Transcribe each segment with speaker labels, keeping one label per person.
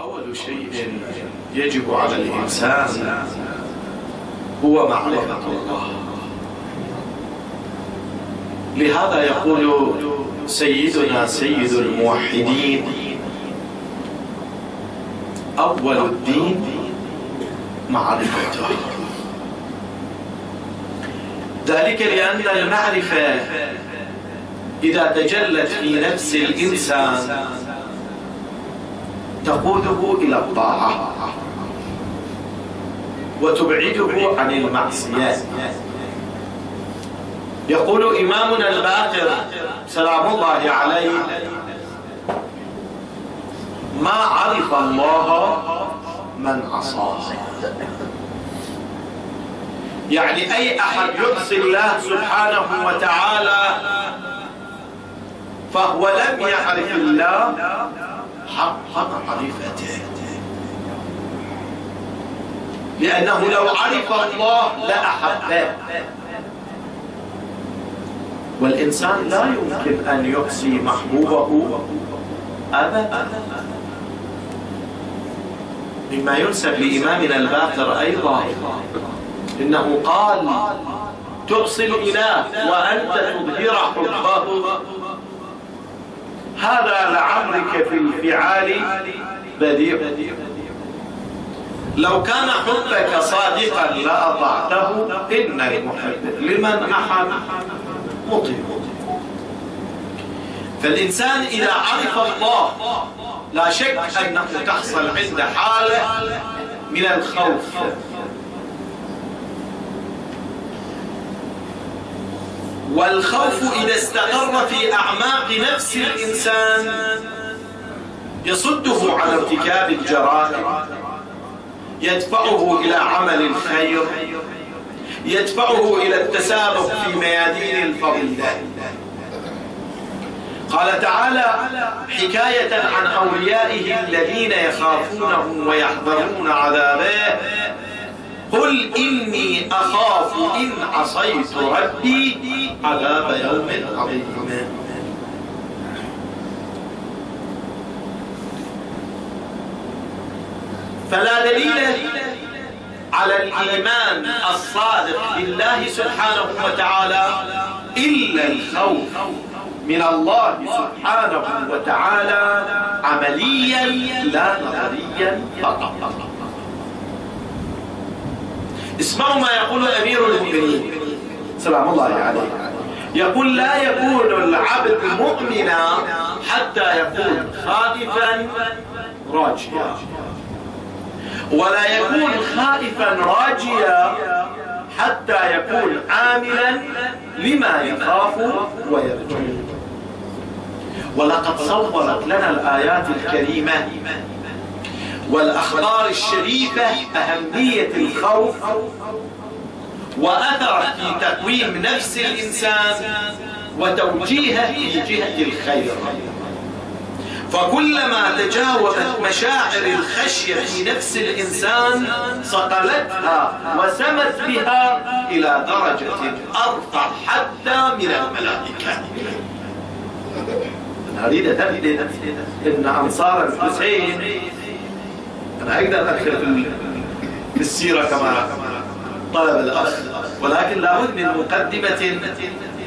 Speaker 1: أول شيء يجب على الإنسان هو معرفة الله. لهذا يقول سيدنا سيد الموحدين أول الدين معرفته. ذلك لأن المعرفة إذا تجلت في نفس الإنسان تقوده إلى الطاعة. وتبعده عن المعصيات يقول إمامنا الباقر سلام الله عليه ما عرف الله من عصاه. يعني أي أحد يعصي الله سبحانه وتعالى فهو لم يعرف الله حق معرفته لأنه لو عرف الله لأحبه. والإنسان لا يمكن أن يقسي محبوبه أبدا. مما ينسب لإمامنا الباقر أيضا. إنه قال تعصي الإله وأنت تظهر حبه. هذا لعمرك في الفعال بديع. لو كان حبك صادقا لأطعته إن المحب لمن أحب مطيع. فالإنسان إذا عرف الله لا شك أنه تحصل عند حالة من الخوف. والخوف إذا استقر في أعماق نفس الإنسان يصده عن ارتكاب الجرائم يدفعه إلى عمل الخير يدفعه إلى التسابق في ميادين الفضيلة قال تعالى حكاية عن أوليائه الذين يخافونه ويحذرون عذابه. قل إني أخاف إن عصيت ربي عذاب يوم عظيم. فلا دليل على الإيمان الصادق بالله سبحانه وتعالى إلا الخوف من الله سبحانه وتعالى عمليا لا نظريا فقط. اسمعوا ما يقول أمير المؤمنين. سلام الله عليه. يقول لا يكون العبد مؤمنا حتى يكون خائفا راجيا. ولا يكون خائفا راجيا حتى يكون عاملا لما يخاف ويرجو. ولقد صورت لنا الآيات الكريمة والأخبار الشريفة أهمية الخوف وأثرت في تقويم نفس الإنسان وتوجيهه في جهة الخير. فكلما تجاوزت مشاعر الخشية في نفس الإنسان صقلتها وسمت بها إلى درجة أرفع حتى من الملائكة. أريد أثبت أن أنصار الحسين أنا أقدر أدخل في السيرة كما طلب الأخ. ولكن لابد من مقدمة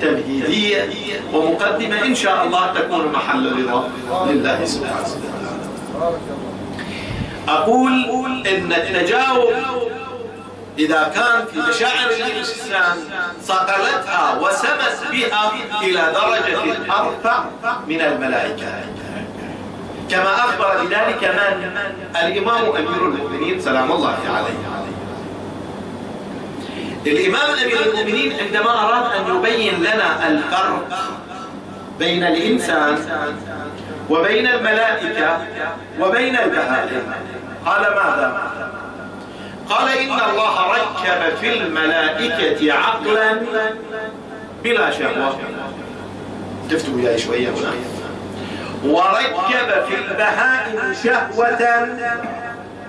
Speaker 1: تمهيدية ومقدمة إن شاء الله تكون محل رضا لله سبحانه وتعالى. أقول إن التجاوب إذا كان في مشاعر الإنسان صقلتها وسمت بها إلى درجة أرفع من الملائكة. كما أخبر بذلك من؟ الإمام أمير المؤمنين سلام الله عليه. الإمام أمير المؤمنين عندما أراد أن يبين لنا الفرق بين الإنسان وبين الملائكة وبين البهائم قال ماذا؟ قال إن الله ركب في الملائكة عقلا بلا شهوة. تفتوا وياي شوية هنا وركب في البهائم شهوة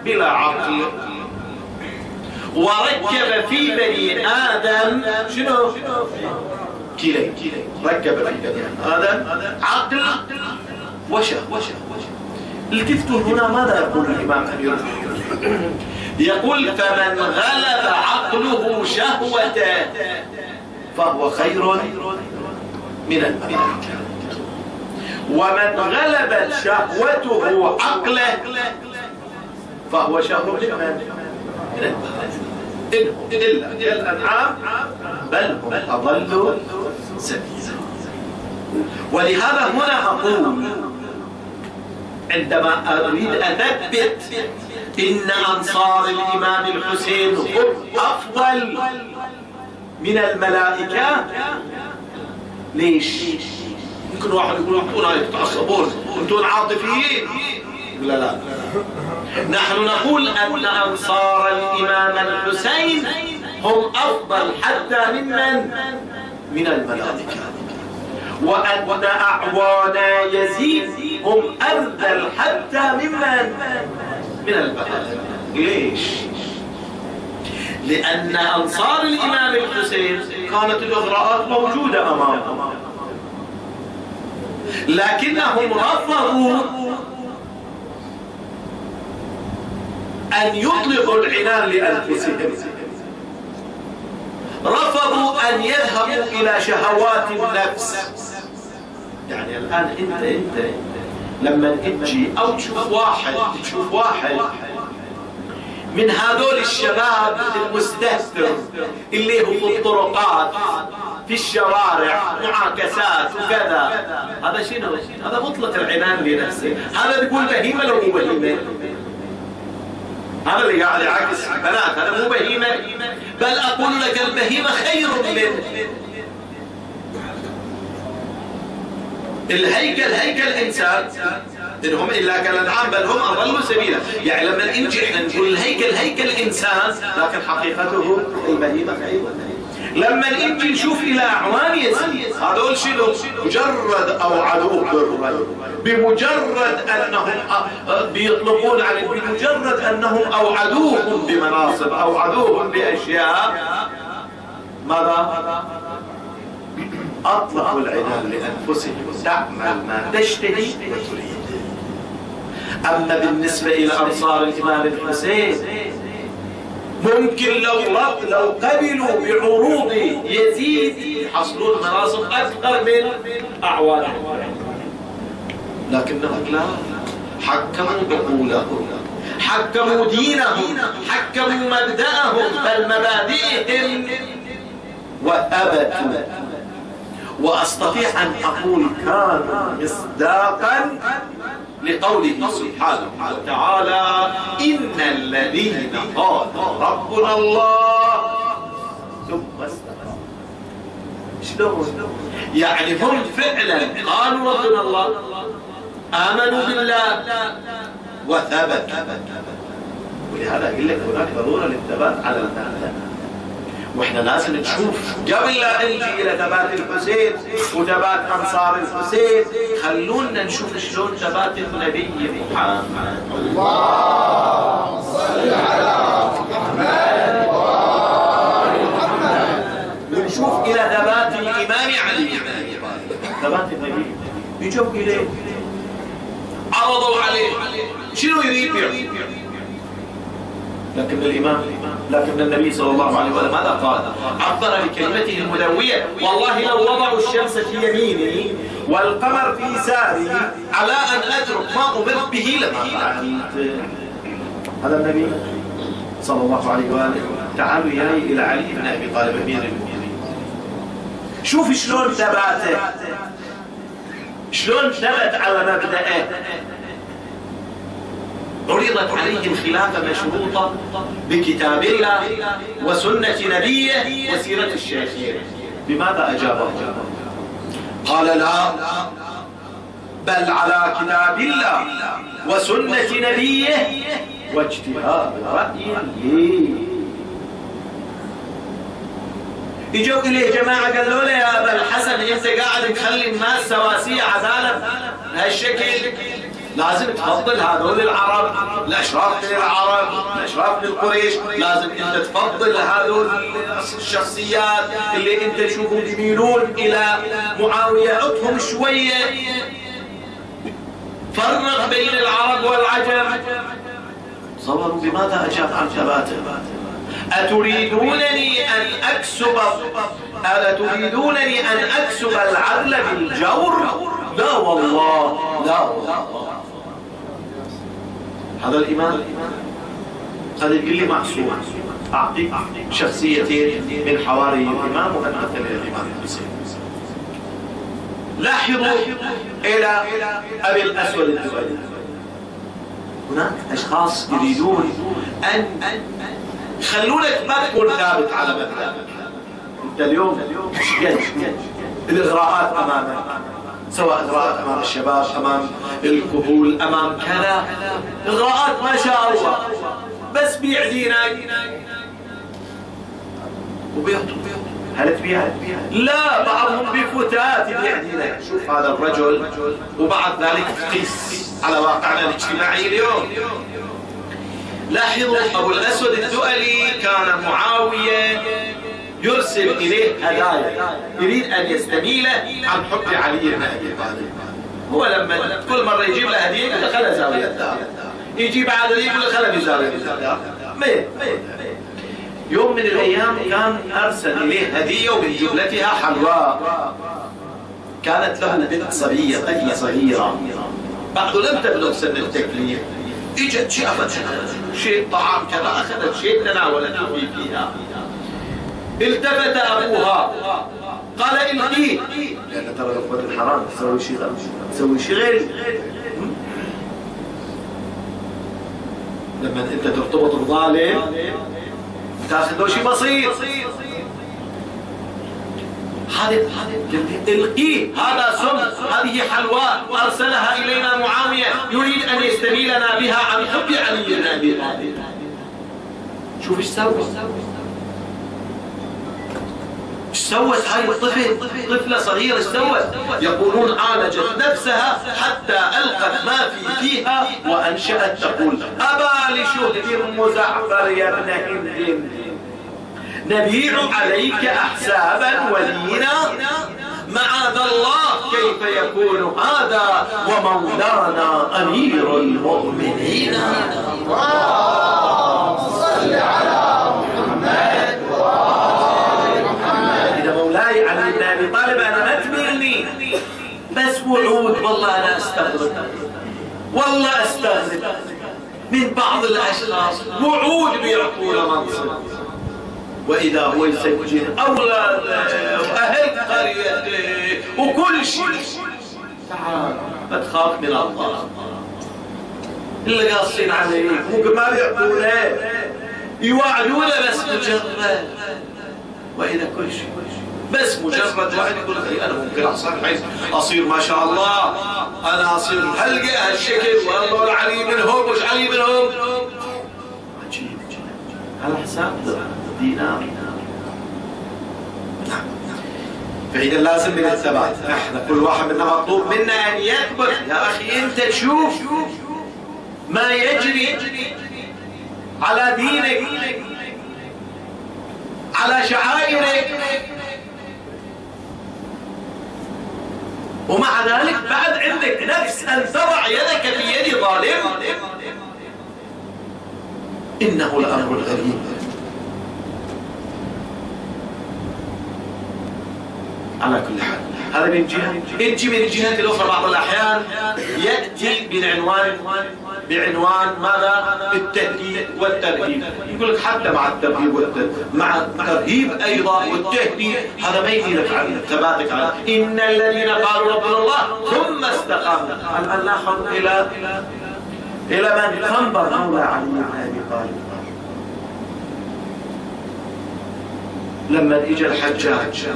Speaker 1: بلا عقل. وركب في بني آدم شنو؟ كلي ركب في بني آدم عقل وشهوة. التفتوا هنا ماذا يقول الإمام أمير يقول فمن غلب عقله شهوته فهو خير من الملائكة ومن غلبت شهوته عقله فهو شر من إلا الأنعام بل هم سبيلا ولهذا هنا أقول عندما أريد أثبت إن أنصار الإمام الحسين هم أفضل من الملائكة ليش؟ يمكن واحد يقول أنتم تتعصبون أنتم عاطفيين لا لا. نحن نقول أن أنصار الإمام الحسين هم أفضل حتى ممن؟ من الملائكة. وأن أعوان يزيد هم أرذل حتى ممن؟ من الملائكة. ليش؟ لأن أنصار الإمام الحسين كانت الإغراءات موجودة أمامهم لكنهم رفضوا أن يطلقوا العنان لأنفسهم. رفضوا أن يذهبوا إلى شهوات النفس. يعني الآن أنت أنت لما تجي أو تشوف واحد تشوف واحد من هذول الشباب المستهتر اللي هو في الطرقات في الشوارع معاكسات وكذا. هذا شنو؟ هذا مطلق العنان لنفسه. هذا تقول بهيمة لو مو بهيمة. هذا اللي قاعد يعاكس بنات هذا مو بهيمة. بل أقول لك البهيمة خير من الهيكل. هيكل إنسان إنهم إلا كالأنعام بل هم أضلوا سبيلا. يعني لما نجي نقول الهيكل هيكل إنسان لكن حقيقته البهيمة خير لما نجي نشوف إلى اعوان يزيد هذول شنو؟ مجرد أوعدوه بالرد بمجرد أنهم بيطلقون عليه بمجرد أنهم أوعدوهم بمناصب أوعدوهم بأشياء. ماذا؟ أطلقوا العنان لأنفسهم تعمل ما تشتهي. وتريد أما بالنسبة إلى أنصار الإمام الحسين ممكن لو لو قبلوا بعروض يزيد يحصلون مناصب أكثر من اعوانهم لكنهم لا. حكموا عقولهم حكموا دينهم حكموا مبدأهم بل مبادئهم. وأبتوا وأستطيع أن أقول كانوا مصداقا لقوله سبحانه وتعالى إن الذين قالوا ربنا الله ثم استقاموا. شلون يعني هم فعلا قالوا ربنا الله آمنوا بالله وثبت ولهذا يقول لك هناك ضرورة للثبات على الثبات وإحنا لازم نشوف. قبل لا نجي إلى ثبات الحسين وثبات أنصار الحسين. خلونا نشوف شلون ثبات النبي محمد.
Speaker 2: اللهم صل على محمد
Speaker 1: ونشوف إلى ثبات الامام علي. ثبات النبي. يجوا إليه. عرضوا عليه. شنو يريد لكن الإمام لكن النبي صلى الله عليه وسلم ماذا قال؟ عبر بكلمته المدوية والله لو وضعوا الشمس في يميني والقمر في يساري على أن أترك ما أمرت به لما هذا النبي صلى الله عليه وآله تعالوا يا إلى علي بن أبي طالب أمير المؤمنين. شوف شلون ثباته شلون ثبت على مبدأه. عرضت عليه الخلافة مشروطة بكتاب الله وسنة نبيه وسيرة الشيخين. بماذا أجابه قال لا بل على كتاب الله وسنة نبيه واجتهاد رأي لي. اجوا إليه جماعة قالوا له يا أبا الحسن أنت قاعد تخلي الناس سواسية عدالة؟ بهالشكل لازم تفضل هذول العرب الاشراف من العرب الاشراف من قريش لازم انت تفضل هذول الشخصيات اللي انت تشوفهم يميلون إلى معاوية. عطهم شوية. فرق بين العرب والعجم. تصوروا بماذا أجاب عن ثباته أتريدونني أن أكسب أتريدونني أن أكسب العدل بالجور؟ لا والله لا والله. هذا الإيمان هذا يقول لي معصوم أعطيك شخصيتين من حواري الإمام وأن مثل الإمام الحسين لاحظوا إلى أبي الأسود الدبلي هناك أشخاص يريدون أن يخلونك ما تكون ثابت على مذهبك أنت اليوم الإغراءات أمامك. سواء إغراءات أمام الشباب أمام الكهول أمام كذا. إغراءات ما شاء الله بس بيع دينك وبيعطوا. هل تبيع؟ لا بعضهم بفتات يبيع دينك شوف هذا الرجل وبعد ذلك قيس على واقعنا الاجتماعي اليوم. لاحظوا أبو الأسود الدؤلي كان معاوية يرسل إليه هدايا يريد أن يستميل عن حب علي بن أبي طالب. هو لما كل مرة يجيب له هدية يقول له خلها زاوية. الدار يجي بعد يقول له خلها في زاوية الدار يوم من الأيام كان أرسل إليه هدية ومن جملتها حلواء كانت له بنت صبية طفلة صغيرة. بعد لم تبلغ سن التكليف. إجت شافت شيء طعام كذا أخذت شيء تناولت فيه فيها. التفت أبوها. قال القيه لأن ترى لقمه الحرام تسوي شيء تسوي شيء غير لما أنت ترتبط بظالم تاخذ له شيء بسيط. هذا القيه هذا سم. هذه حلواء أرسلها إلينا معاوية. يريد أن يستميلنا بها عن حب علي بن ابي طالب شوف إيش سوى. إيش سوت هاي الطفل طفلة صغيرة إيش سوت. يقولون عالجت نفسها حتى ألقت ما في فيها وأنشأت تقول أبا لشهد مزعفر يا ابن هند نبيع عليك أحسابا ولينا معاذ الله كيف يكون هذا؟ ومولانا أمير المؤمنين.
Speaker 2: صل على محمد وآل محمد
Speaker 1: إذا مولاي علي بن أبي طالب أنا ما تميلني بس وعود والله أنا أستغرب والله أستغرب من بعض الأشخاص وعود بيعطونا منصب. وإذا هو يسجل أولاد وأهل قريته وكل شيء. تعال ما تخاف من الله. اللي قاصين عليك ممكن ما بيعطونه يوعدونه بس مجرد. وإذا كل شيء. بس مجرد واحد يقول لك أنا ممكن اصير حيث أصير ما شاء الله. أنا أصير هلقى هالشكل والله العلي منهم مش علي منهم. عجيب على حساب دينار. نعم فإذا لازم من الثبات. إحنا كل واحد منا مطلوب منا أن يثبت يا أخي أنت تشوف ما يجري على دينك على شعائرك. ومع ذلك بعد عندك نفس أن تضع يدك في يد ظالم. إنه لأمر غريب. على كل حال. هذا من جهة انت من الجهة الأخرى بعض الأحيان يأتي بالعنوان بعنوان ماذا؟ التهديد والترهيب يقول لك حتى مع الترهيب مع الترهيب أيضا والتهديد هذا ما يزيدك عن ثباتك على إن الذين قالوا ربنا الله ثم استقاموا. الآن لاحظ إلى إلى من؟ خنبر مولى علي بن أبي طالب. لما اجى الحجاج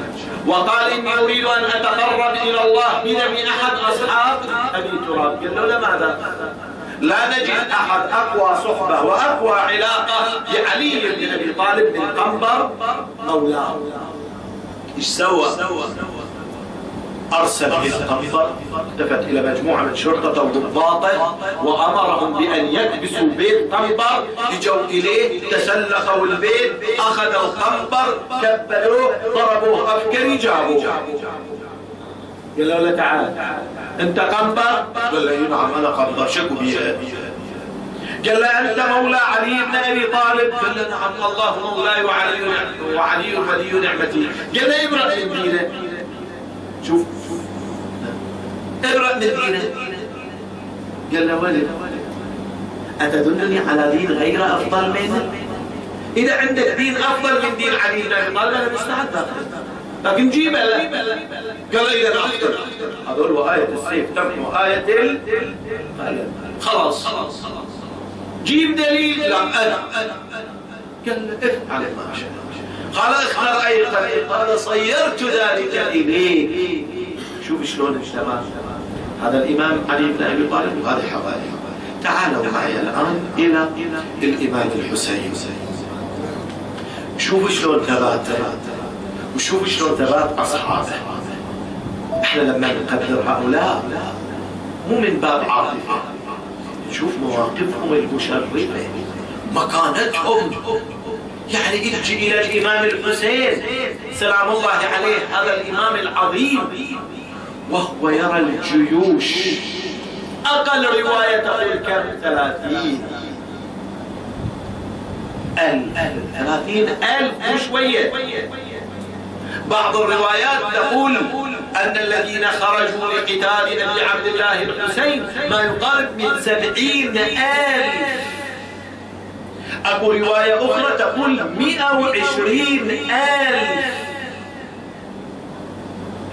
Speaker 1: وقال إني أريد أن أتقرب إلى الله بدم أحد أصحاب أبي تراب قال له لماذا؟ لا نجد أحد أقوى صحبة وأقوى علاقة بعلي بن أبي طالب بن قنبر مولاه إيش سوى؟ أرسل إلى قنطر التفت إلى مجموعة من شرطة وضباطه وأمرهم بأن يكبسوا بيت قنطر اجوا إليه تسلخوا البيت أخذوا القنطر كبلوه ضربوه أفكري جابوه. قال له تعال أنت قنبر؟ قال له نعم أنا قنبر شكو بيها قال له أنت مولى علي بن أبي طالب؟ قال له نعم الله مولاي وعلي وعلي ولي نعمتي. قال له من دينه؟ شوف ابرأ من دينه قال له ولد أتدلني على دين غير أفضل منه؟ إذا عندك دين أفضل من دين علي بن أبي طالب أنا مستعد لكن جيب له. قال إذا أفضل هذول وآية السيف. تم وآية القلم خلاص. جيب دليل. لا أنا. قال له افعل ما شاء قال اختر أي طريق قال صيرت ذلك إليك شوف شلون اشتغل هذا الإمام علي بن أبي طالب. وهذا حوالي تعالوا معي الآن إلى الإمام الحسين. شوفوا شلون ثبات وشوفوا شلون ثبات أصحابه. إحنا لما نقدر هؤلاء مو من باب عاطفة. نشوف مواقفهم المشرفة. مكانتهم. يعني أجي إلى الإمام الحسين. سلام الله عليه. هذا الإمام العظيم. وهو يرى الجيوش. أقل رواية تقول كم ثلاثين. ألف ثلاثين ألف وشوية. بعض الروايات تقول أن الذين خرجوا لقتال أبي عبد الله الحسين ما يقارب من سبعين ألف. أكو رواية أخرى تقول مئة وعشرين ألف.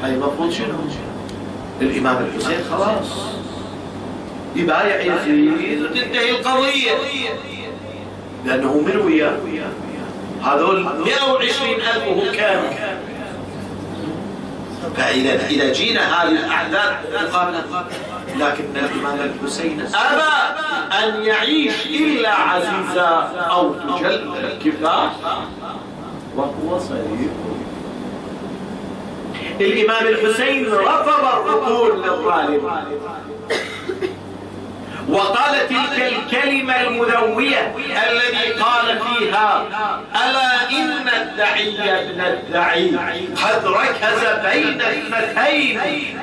Speaker 1: هاي المفروض شنو؟ الإمام الحسين خلاص. يبايع يزيد وتنتهي القضية. لأنه من وياه. هذول 120 ألف وهو كام فإذا إذا جينا هذه الأحداث مقابلة لكن الإمام الحسين أبى أن يعيش إلا عزيزا أو تجل الكفاح وهو صغير الإمام الحسين رفض الركون للظالم. وقال تلك الكلمة المذوية الذي قال فيها ألا إن الدعي ابن الدعي؟ قد ركز بين اثنتين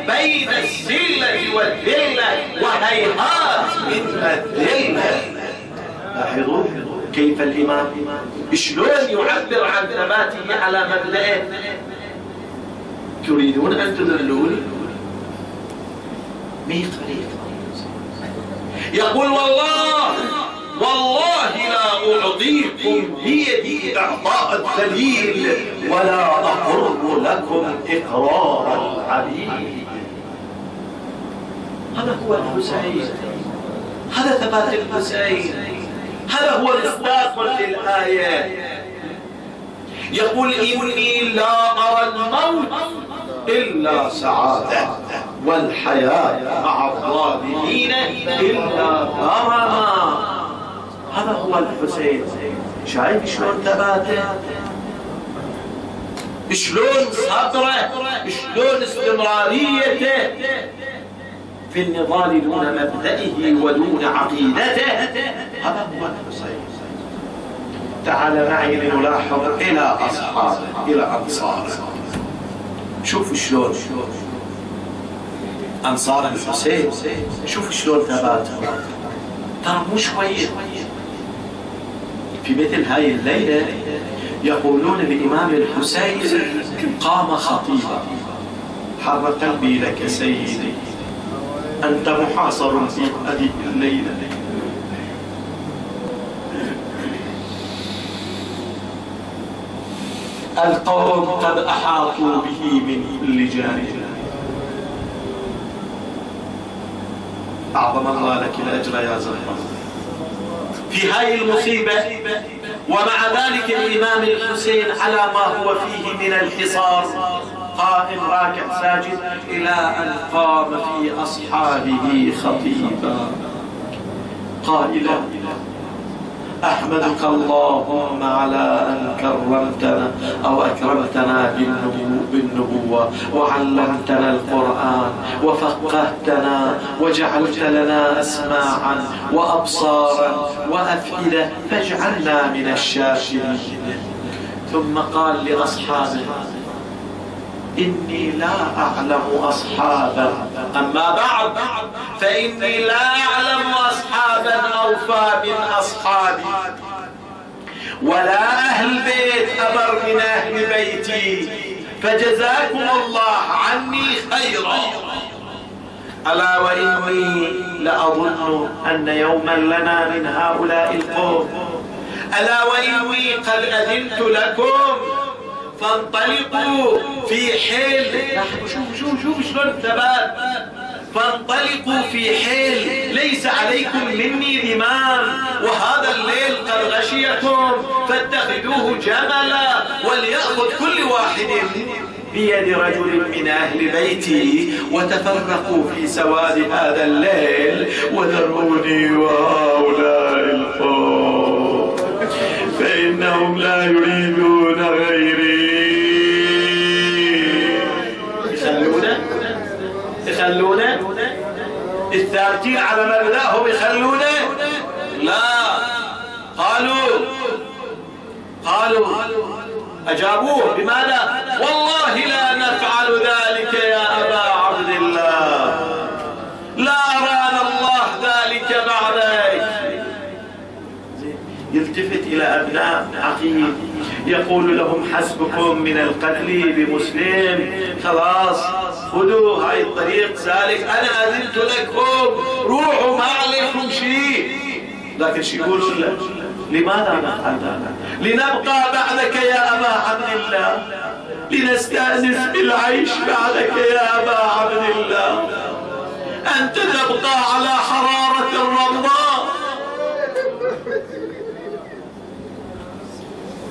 Speaker 1: بين السلة والذلة وهيهات من الذلة. لاحظوا كيف الإمام؟ شلون يعبر عن ثباته على مبدأه تريدون أن تذلوني مية طريقة يقول والله والله لا أعطيكم بيدي إعطاء الدليل ولا أقر لكم إقرار العبيد هذا هو الحسين هذا ثبات الحسين هذا هو مصداق للآية يقول إني لا أرى الموت إلا سعادة. والحياة مع الظالمين إلا كرما هذا هو الحسين. شايف شلون ثباته شلون صبره شلون استمراريته؟ في النضال دون مبدئه ودون عقيدته. هذا هو الحسين. تعال معي لنلاحظ إلى أصحابه إلى أنصاره شوفوا شلون. أنصار الحسين. شوفوا شلون ثباتهم ترى مو شوية في مثل هاي الليلة يقولون الإمام الحسين قام خطيبا. حر قلبي لك سيدي أنت محاصر في هذه الليلة. القوم قد أحاطوا به من كل جانب. أعظم الله لك الأجر يا زهرة في هاي المصيبة ومع ذلك الإمام الحسين على ما هو فيه من الحصار قائم راكع ساجد إلى أن قام في أصحابه خطيبا. قائلا أحمدك اللهم على أن كرمتنا أو أكرمتنا بالنبوة وعلمتنا القرآن وفقهتنا وجعلت لنا أسماعا وأبصارا وأفئدة فاجعلنا من الشاكرين. ثم قال لأصحابه إني لا أعلم أصحابا أما بعد فإني لا أعلم أصحابا أوفى من أصحابي. ولا أهل بيت أبر من أهل بيتي. فجزاكم الله عني خيرا. ألا وإني لأظن أن يوما لنا من هؤلاء القوم. ألا وإني قد أذنت لكم. فانطلقوا في حيل. شوف شوف شوف شلون الثبات فانطلقوا في حيل. ليس عليكم مني إمام وهذا الليل قد غشيكم فاتخذوه جملا وليأخذ كل واحد بيد رجل من أهل بيتي. وتفرقوا في سواد هذا الليل. وذروني وهؤلاء القوم فإنهم لا يريدون غيري. يخلونه الثابتين على مبدأهم يخلونه لا. قالوا قالوا أجابوه بماذا؟ والله لا نفعل ذلك يا أبا عبد الله. لا أرانا الله ذلك بعدك. يلتفت إلى أبناء عقيل يقول لهم حسبكم من القتل بمسلم. خلاص خذوا هاي الطريق. سالك أنا أذنت لكم. روحوا ما عليكم شيء. لكن شو يقولون له؟ لماذا نفعل ذلك لنبقى بعدك يا أبا عبد الله. لنستأنس بالعيش بعدك يا أبا عبد الله. أنت تبقى على حرارة الرمضاء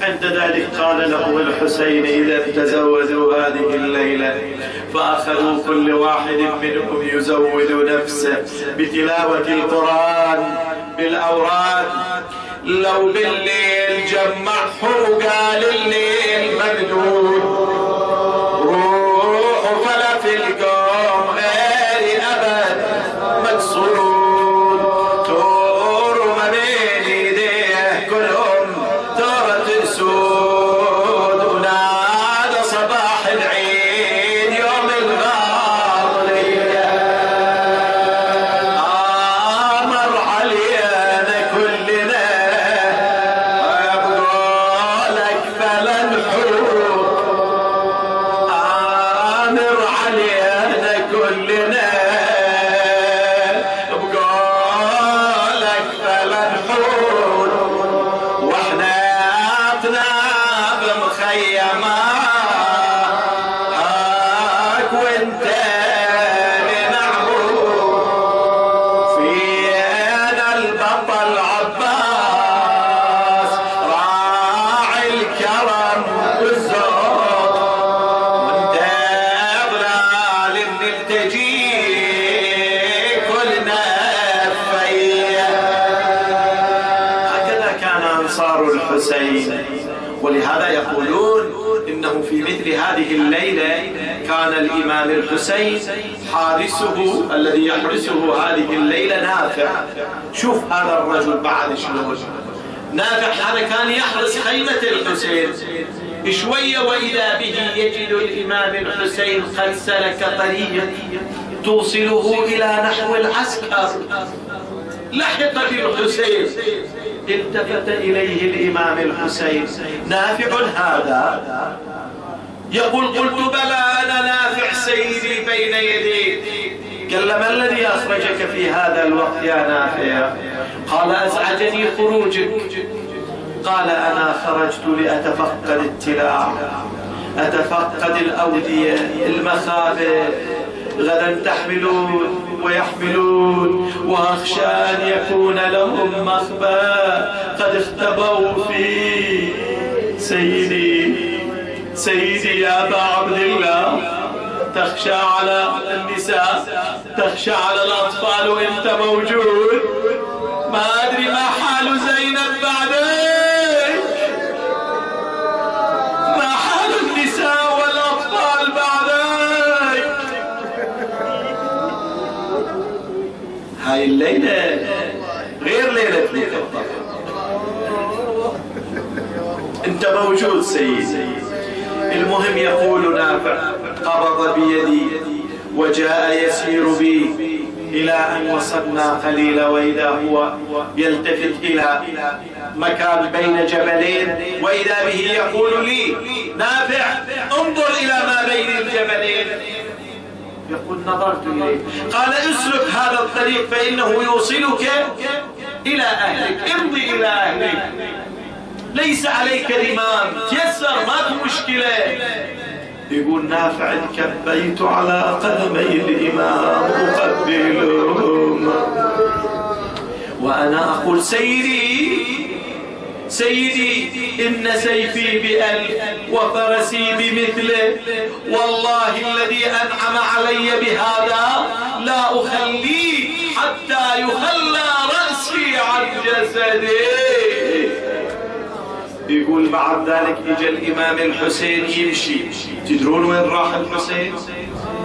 Speaker 1: عند ذلك قال له الحسين إذا تزودوا هذه الليلة فأخذوا كل واحد منهم يزود نفسه بتلاوة القرآن بالأوراد. لو بالليل جمعهم وقال الليل ممدود الحسين حارسه الذي يحرسه هذه الليلة نافع. شوف هذا الرجل بعد شلون. نافع هذا كان يحرس خيمة الحسين. شوية وإذا به يجد الإمام الحسين قد سلك طريق توصله إلى نحو العسكر. لحق بالحسين. التفت إليه الإمام الحسين. نافع هذا. يقول قلت بلى أنا نافع سيدي بين يديك قال ما الذي أخرجك في هذا الوقت يا نافع. قال أزعجني خروجك. قال أنا خرجت لأتفقد التلاع. أتفقد الأودية المخابئ. غدا تحملون ويحملون. وأخشى أن يكون لهم مخبى قد اختبوا في سيدي. سيدي يا أبا عبد الله. تخشى على النساء تخشى على الأطفال وأنت موجود. ما أدري ما حال زينب بعدك. ما حال النساء والأطفال بعدك. هاي الليلة غير ليلة مكبر إنت موجود سيدي. المهم يقول نافع قبض بيدي وجاء يسير بي إلى أن وصلنا قليل وإذا هو يلتفت إلى مكان بين جبلين وإذا به يقول لي نافع انظر إلى ما بين الجبلين. يقول نظرت إليه قال اسلك هذا الطريق فإنه يوصلك إلى أهلك امضي إلى أهلك. ليس عليك رمام تيسر ما في مشكلة. يقول نافع كبيت على قدمي الإمام أقبلهم وأنا أقول سيدي سيدي إن سيفي بألف وفرسي بمثله والله الذي أنعم علي بهذا لا أخليه حتى يخلى رأسي عن جسدي يقول بعد ذلك اجى الإمام الحسين يمشي. تدرون وين راح الحسين؟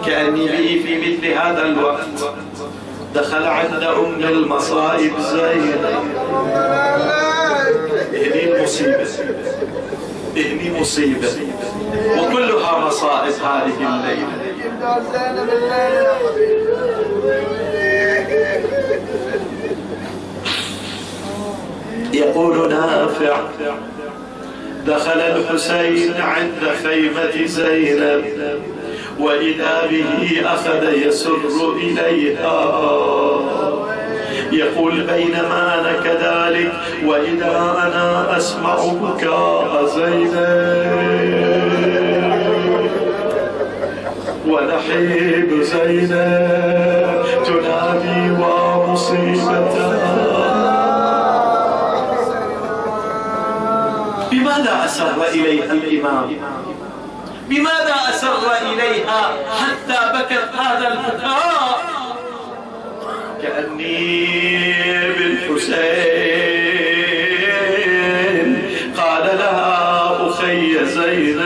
Speaker 1: كأني به في مثل هذا الوقت. دخل عند أم المصائب زينب هني المصيبه هني مصيبة. وكلها مصائب هذه الليلة. يقول نافع. دخل الحسين عند خيمة زينب وإذا به أخذ يسر إليها. يقول بينما أنا كذلك وإذا أنا أسمع بكاء زينب. ونحيب زينب تنادي ومصيبتها أسر إليها الإمام. بماذا أسر إليها حتى بكت هذا البكاء؟ كأني بالحسين قال لها أخي زينب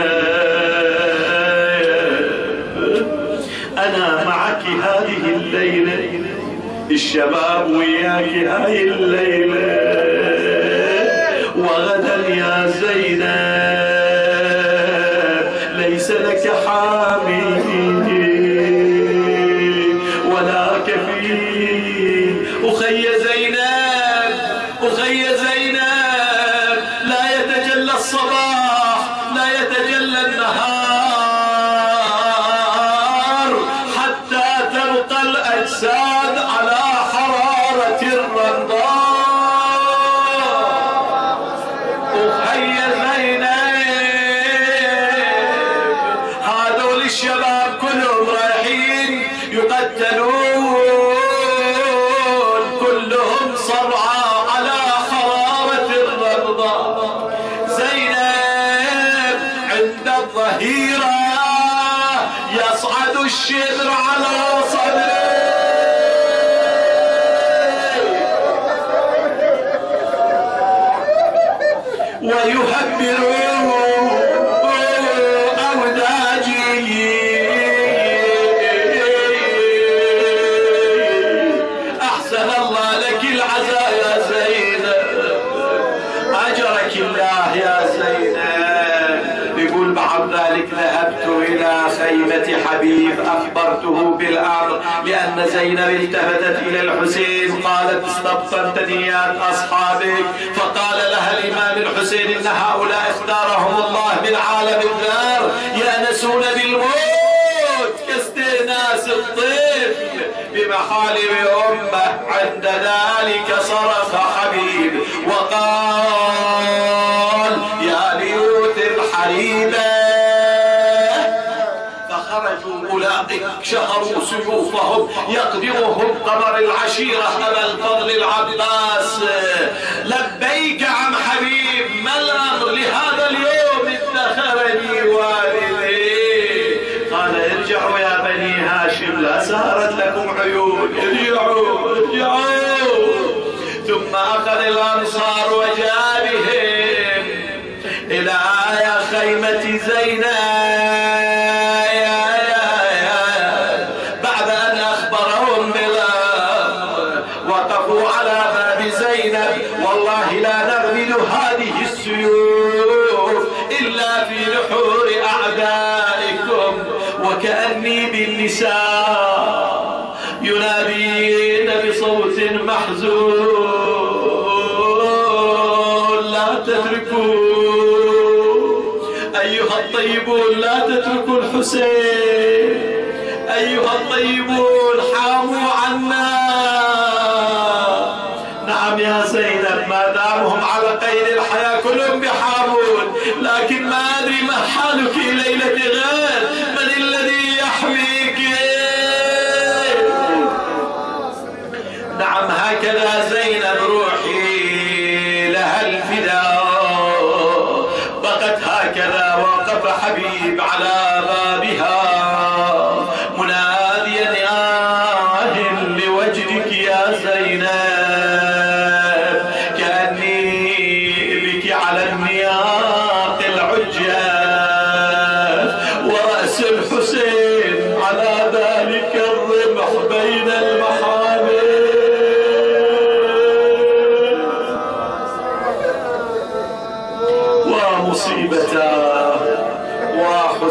Speaker 1: أنا معك هذه الليلة الشباب وياك هاي الليلة. خيمة حبيب أخبرته بالأمر لأن زينب التفتت إلى الحسين. قالت استبطنت نيات أصحابك. فقال لها الإمام الحسين إن هؤلاء اختارهم الله من عالم الدار يأنسون بالموت كاستئناس الطفل بمحالم أمة. عند ذلك صرخ حبيب. شهروا سيوفهم يقدمهم قمر العشيرة أبا الفضل العباس. لبيك عم حبيب ما الأمر لهذا اليوم؟ ادخرني والدي. قال ارجعوا يا بني هاشم لا سهرت لكم عيون. ارجعوا ارجعوا. ثم أخذ الأنصار وجاء بهم إلى خيمة زينب. وكأني بالنساء ينادين بصوت محزون. لا تتركوا. أيها الطيبون لا تتركوا الحسين. أيها الطيبون حاموا عنا. نعم يا زينب ما دامهم على قيد الحياة كلهم بحامون. لكن ما أدري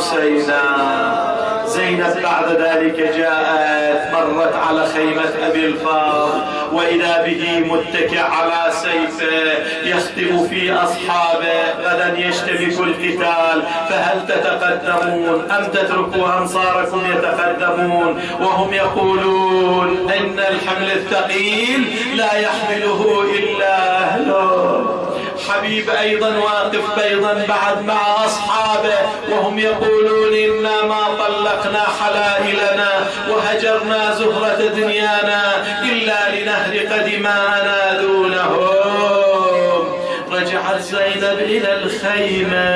Speaker 1: وحسينا زينب بعد ذلك جاءت مرت على خيمة أبي الفاضل وإذا به متكئ على سيفه يختم في أصحابه غدا يشتبك القتال. فهل تتقدمون؟ أم تتركوا أنصاركم يتقدمون؟ وهم يقولون إن الحمل الثقيل لا يحمله إلا أهله. حبيب أيضا واقف أيضا بعد مع أصحابه وهم يقولون أنا ما طلقنا حلائلنا وهجرنا زهرة دنيانا إلا لنهرق دماءنا دونهم. رجعت زينب إلى الخيمة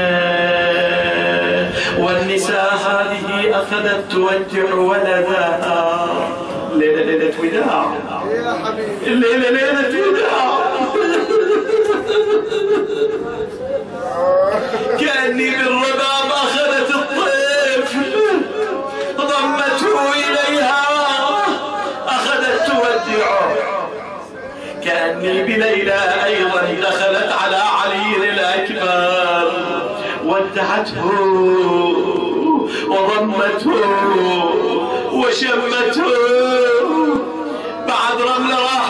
Speaker 1: والنساء هذه أخذت تودع ولدها. ليلة ليلة وداع. الليلة ليلة وداع. كأني بالرباب أخذت الطفل ضمته إليها. أخذت تودعه كأني بليلى أيضا دخلت على علي الأكبر. ودعته وضمته وشمته. بعد رمل راحت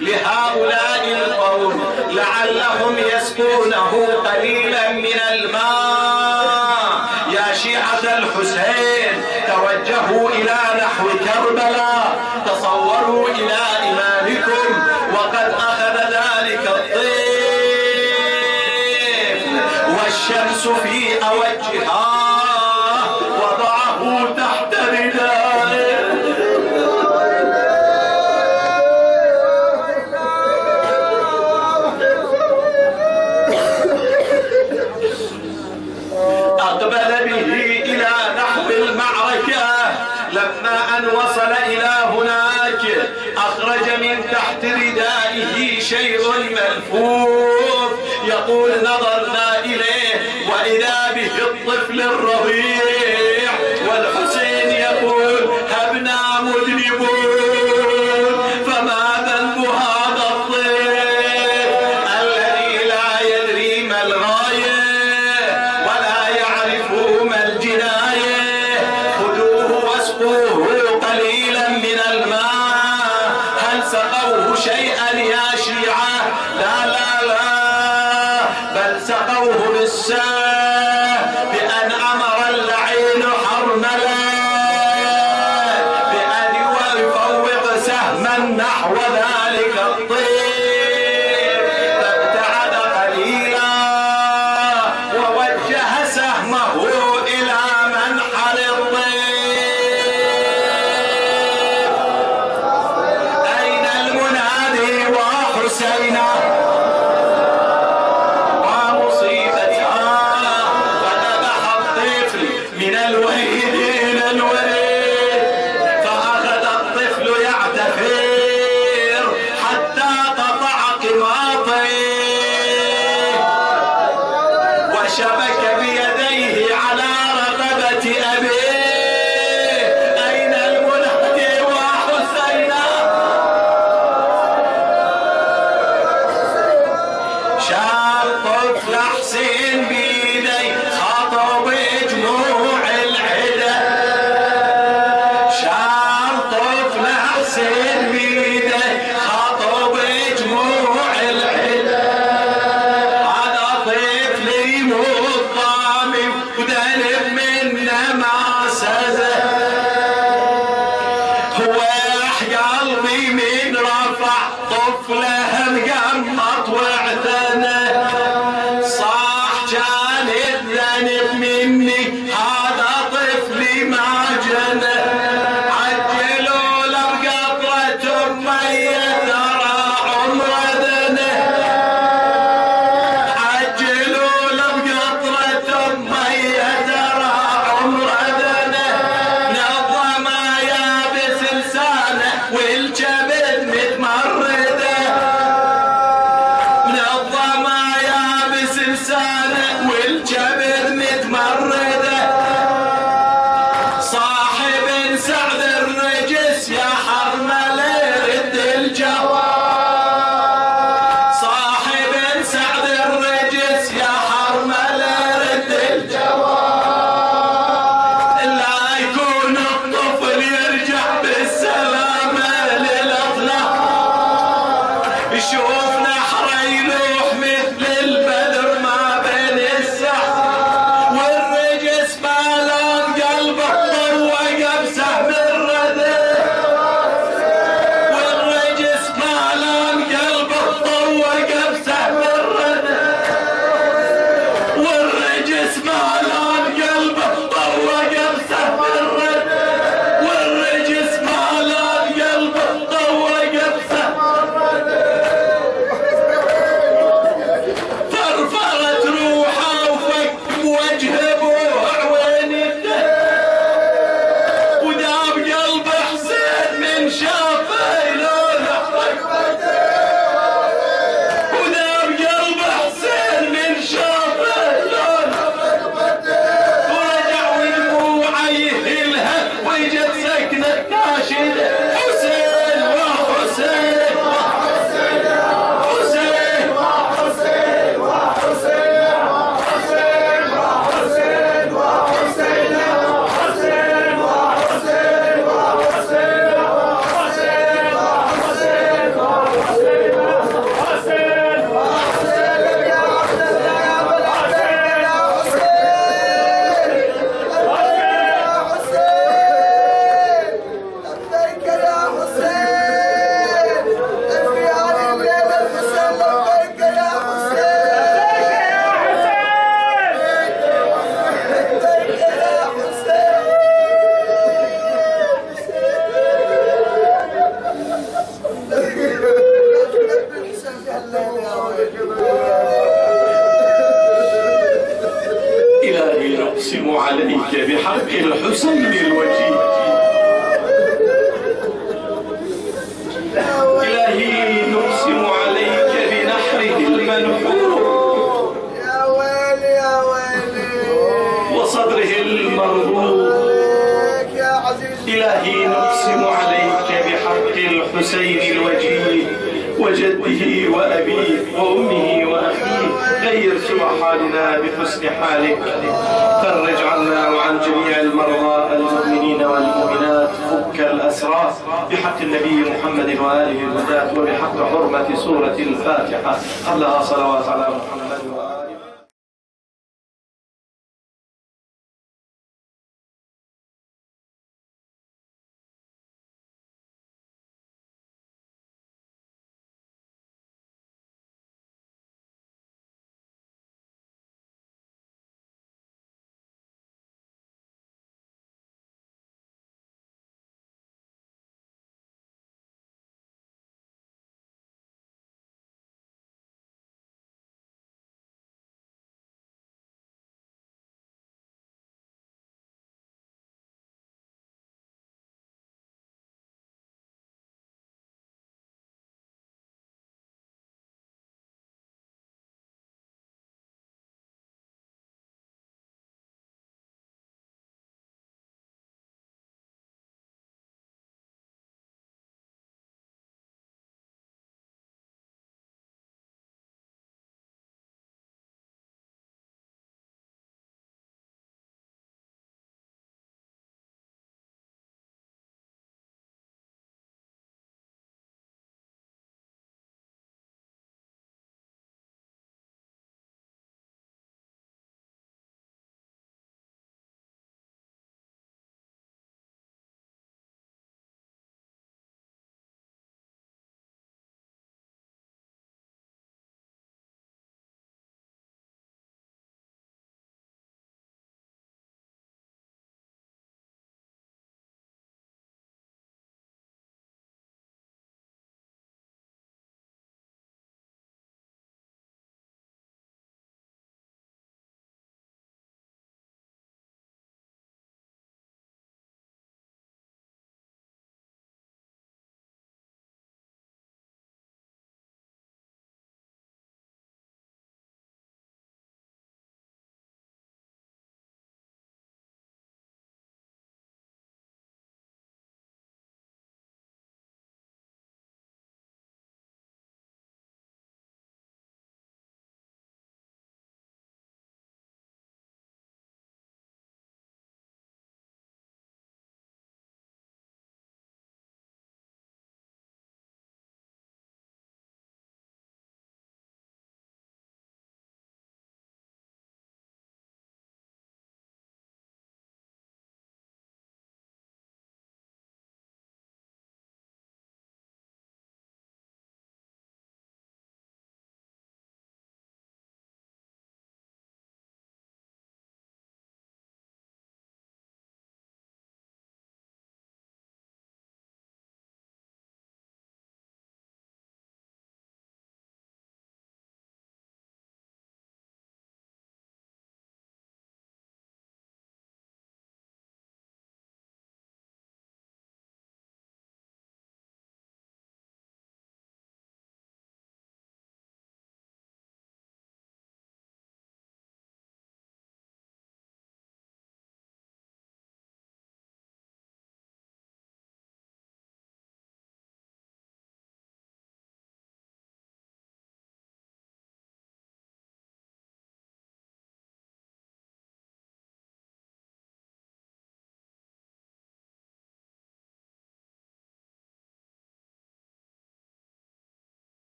Speaker 1: لهؤلاء القوم لعلهم يسقونه قليلا من الماء. يا شيعة الحسين توجهوا إلى نحو كربلاء. تصوروا إلى إمامكم وقد أخذ ذلك الطيف. والشمس في أوجها مكفوف يقول نظرنا إليه وإذا به الطفل الرهيب. سقوه بالسائل